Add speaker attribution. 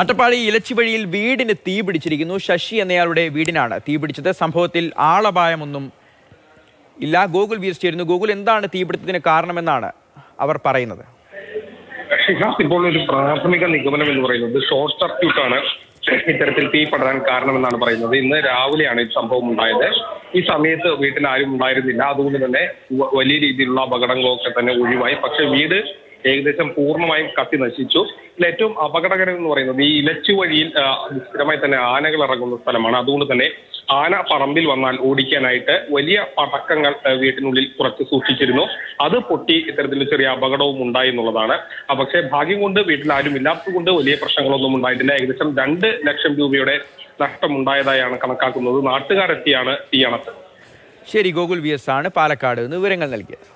Speaker 1: അട്ടപ്പാടി ഇലച്ചിവഴിയിൽ വീടിന് തീ പിടിച്ചിരിക്കുന്നു. ശശി എന്നയാളുടെ വീടിനാണ് തീ പിടിച്ചത്. സംഭവത്തിൽ ആളപായമൊന്നും ഇല്ല. ഗൂഗിൾ വീർ ചേരുന്നു ഗൂഗിൾ എന്താണ് തീപിടുത്തത്തിന് കാരണമെന്നാണ് അവർ പറയുന്നത്.
Speaker 2: ഇപ്പോൾ ഒരു പ്രാഥമിക നിഗമനം എന്ന് പറയുന്നത് ഷോർട്ട് സർക്യൂട്ട് ആണ് ഇത്തരത്തിൽ തീ പടരാൻ കാരണമെന്നാണ് പറയുന്നത്. ഇന്ന് രാവിലെയാണ് ഈ സംഭവം ഉണ്ടായത്. ഈ സമയത്ത് വീട്ടിൽ ആരും ഉണ്ടായിരുന്നില്ല. അതുകൊണ്ട് തന്നെ വലിയ രീതിയിലുള്ള അപകടങ്ങളൊക്കെ തന്നെ ഒഴിവായി. പക്ഷെ വീട് ഏകദേശം പൂർണമായും കത്തി നശിച്ചു. ഏറ്റവും അപകടകരം എന്ന് പറയുന്നത് ഈ ഇലച്ചു വഴിയിൽ സ്ഥിരമായി തന്നെ ആനകൾ ഇറങ്ങുന്ന സ്ഥലമാണ്. അതുകൊണ്ട് തന്നെ ആന പറമ്പിൽ വന്നാൽ ഓടിക്കാനായിട്ട് വലിയ പടക്കങ്ങൾ വീട്ടിനുള്ളിൽ കുറച്ച് സൂക്ഷിച്ചിരുന്നു. അത് പൊട്ടി ഇത്തരത്തിൽ ചെറിയ അപകടവും ഉണ്ടായി എന്നുള്ളതാണ്. പക്ഷേ ഭാഗ്യം കൊണ്ട് വീട്ടിൽ ആരും ഇല്ലാത്തതുകൊണ്ട് വലിയ പ്രശ്നങ്ങളൊന്നും ഉണ്ടായിട്ടില്ല. ഏകദേശം രണ്ട് ലക്ഷം രൂപയുടെ നഷ്ടമുണ്ടായതായാണ് കണക്കാക്കുന്നത്. നാട്ടുകാരെത്തിയാണ് തീയണത്ത്
Speaker 1: ശരി ഗോകുൽ വി എസ് ആണ്. പാലക്കാട് വിവരങ്ങൾ നൽകിയത്.